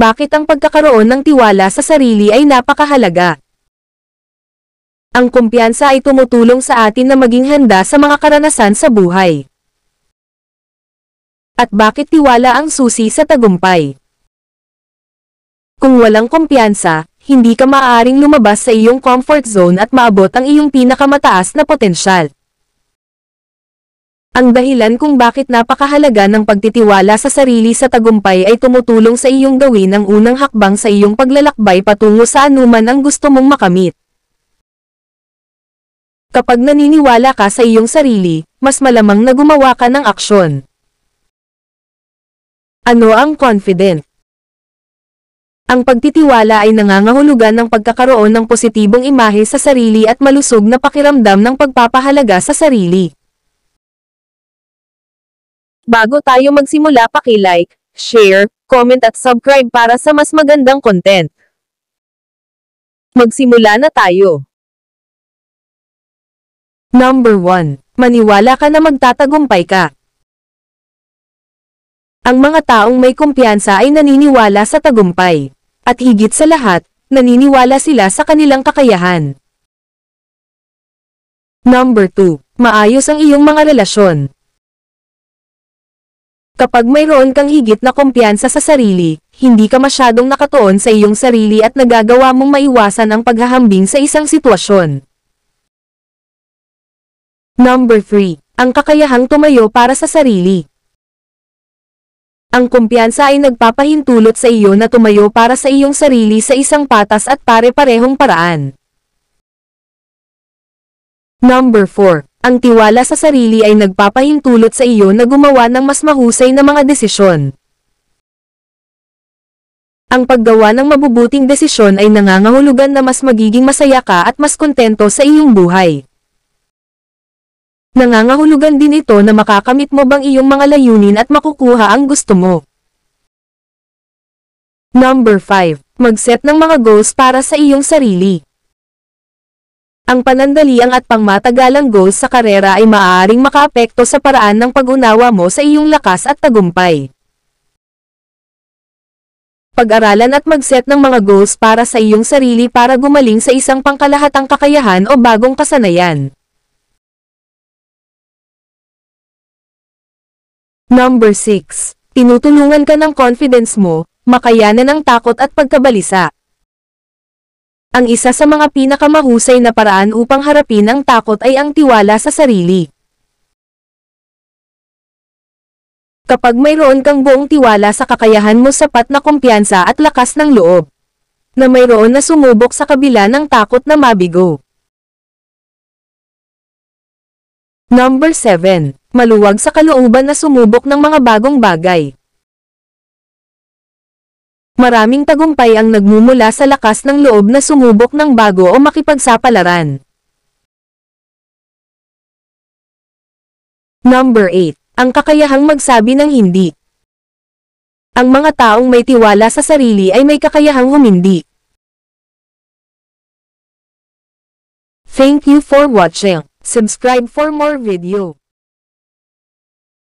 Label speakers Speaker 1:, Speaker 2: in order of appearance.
Speaker 1: bakit ang pagkakaroon ng tiwala sa sarili ay napakahalaga. Ang kumpiyansa ay tumutulong sa atin na maging handa sa mga karanasan sa buhay. At bakit tiwala ang susi sa tagumpay? Kung walang kumpiyansa, hindi ka maaaring lumabas sa iyong comfort zone at maabot ang iyong pinakamataas na potensyal. Ang dahilan kung bakit napakahalaga ng pagtitiwala sa sarili sa tagumpay ay tumutulong sa iyong gawin ang unang hakbang sa iyong paglalakbay patungo sa anuman ang gusto mong makamit. Kapag naniniwala ka sa iyong sarili, mas malamang na gumawa ka ng aksyon. Ano ang confident? Ang pagtitiwala ay nangangahulugan ng pagkakaroon ng positibong imahe sa sarili at malusog na pakiramdam ng pagpapahalaga sa sarili. Bago tayo magsimula paki-like, share, comment at subscribe para sa mas magandang content. Magsimula na tayo. Number 1. Maniwala ka na magtatagumpay ka. Ang mga taong may kumpiyansa ay naniniwala sa tagumpay. At higit sa lahat, naniniwala sila sa kanilang kakayahan. Number 2. Maayos ang iyong mga relasyon. Kapag mayroon kang higit na kumpiyansa sa sarili, hindi ka masyadong nakatuon sa iyong sarili at nagagawa mong maiwasan ang paghahambing sa isang sitwasyon. Number 3. Ang kakayahang tumayo para sa sarili. Ang kumpiyansa ay nagpapahintulot sa iyo na tumayo para sa iyong sarili sa isang patas at pare-parehong paraan. Number 4. Ang tiwala sa sarili ay nagpapahintulot sa iyo na gumawa ng mas mahusay na mga desisyon. Ang paggawa ng mabubuting desisyon ay nangangahulugan na mas magiging masaya ka at mas kontento sa iyong buhay. Nangangahulugan din ito na makakamit mo bang iyong mga layunin at makukuha ang gusto mo. Number 5. Mag-set ng mga goals para sa iyong sarili. Ang panandaliang at pangmatagalang goals sa karera ay maaaring makaapekto sa paraan ng pag-unawa mo sa iyong lakas at tagumpay. Pag-aralan at mag-set ng mga goals para sa iyong sarili para gumaling sa isang pangkalahatang kakayahan o bagong kasanayan. Number 6. Tinutulungan ka ng confidence mo, makayanan ng takot at pagkabalisa. Ang isa sa mga pinakamahusay na paraan upang harapin ang takot ay ang tiwala sa sarili. Kapag mayroon kang buong tiwala sa kakayahan mo sapat na kumpiyansa at lakas ng loob, na mayroon na sumubok sa kabila ng takot na mabigo. Number 7. Maluwag sa kalooban na sumubok ng mga bagong bagay. Maraming tagumpay ang nagmumula sa lakas ng loob na sumubok ng bago o makipagsapalaran. Number 8. Ang kakayahang magsabi ng hindi. Ang mga taong may tiwala sa sarili ay may kakayahang humindi. Thank you for watching. Subscribe for more video.